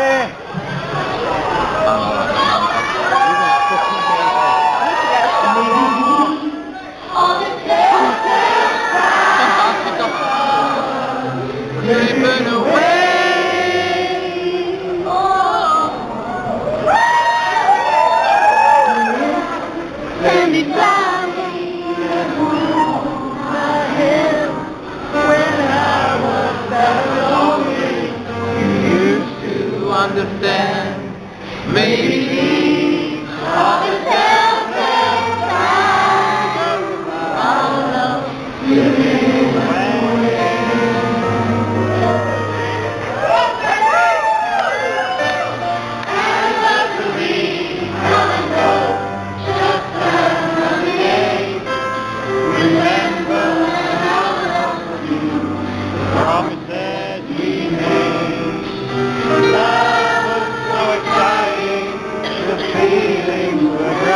せん。understand. Maybe all the self-help all of you. reino.